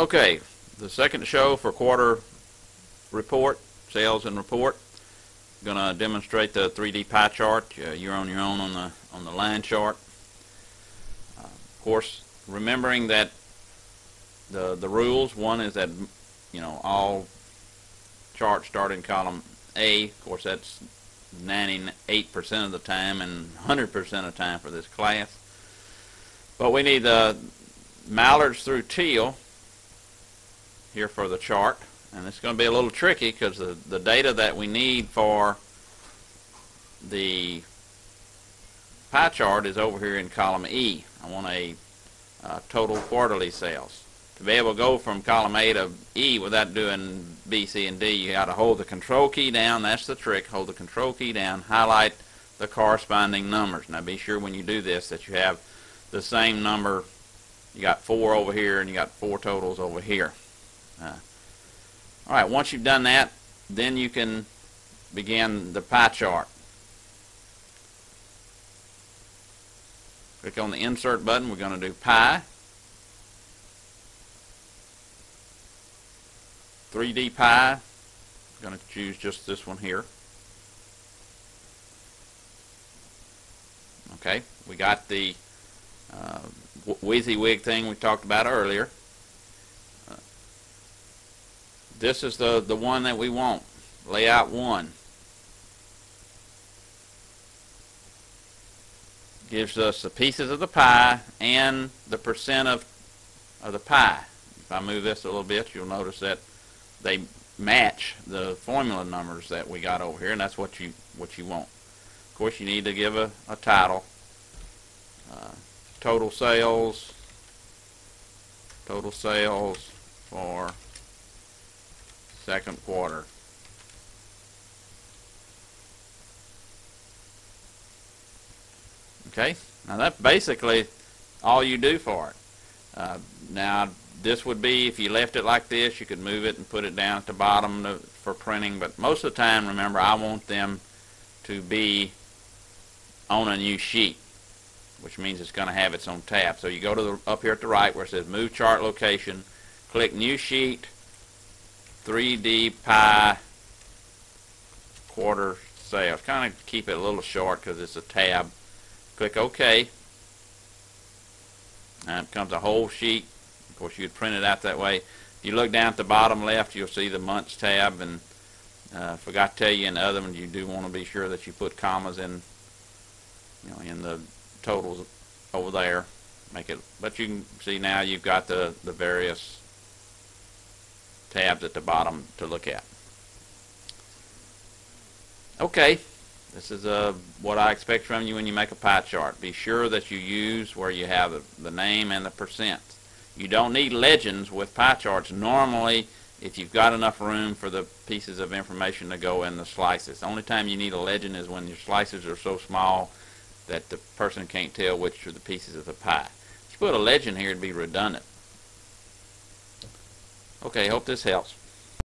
Okay, the second show for quarter report, sales and report. Gonna demonstrate the 3D pie chart. Uh, You're on your own on the, on the line chart. Uh, Of course, remembering that the, the rules, one is that, you know, all charts start in column A. Of course, that's 98% of the time and 100% of the time for this class. But we need the mallards through teal here for the chart. And it's going to be a little tricky because the, the data that we need for the pie chart is over here in column E. I want a uh, total quarterly sales. To be able to go from column A to E without doing B, C, and D, you got to hold the control key down. That's the trick. Hold the control key down, highlight the corresponding numbers. Now be sure when you do this that you have the same number. You got four over here and you got four totals over here. All right, once you've done that, then you can begin the pie chart. Click on the insert button. We're going to do pie. 3D pie. I'm going to choose just this one here. Okay, we got the uh, WYSIWYG thing we talked about earlier. Uh, this is the, the one that we want, layout 1. Gives us the pieces of the pie and the percent of, of the pie. If I move this a little bit, you'll notice that they match the formula numbers that we got over here, and that's what you what you want. Of course, you need to give a, a title. Uh, total sales, total sales for second quarter. Okay, now that's basically all you do for it. Uh, now, this would be, if you left it like this, you could move it and put it down at the bottom to, for printing, but most of the time, remember, I want them to be on a new sheet, which means it's going to have its own tab. So you go to the, up here at the right where it says Move Chart Location, click New Sheet, 3D Pie Quarter Sales. Kind of keep it a little short because it's a tab. Click OK. And it becomes a whole sheet. Of course, you'd print it out that way. If you look down at the bottom left, you'll see the months tab. And uh, forgot to tell you in the other one, you do want to be sure that you put commas in, you know, in the totals over there. Make it. But you can see now you've got the the various tabs at the bottom to look at. Okay. This is uh, what I expect from you when you make a pie chart. Be sure that you use where you have the, name and the percent. You don't need legends with pie charts. Normally, if you've got enough room for the pieces of information to go in the slices. The only time you need a legend is when your slices are so small that the person can't tell which are the pieces of the pie. If you put a legend here, it'd be redundant. Okay, hope this helps.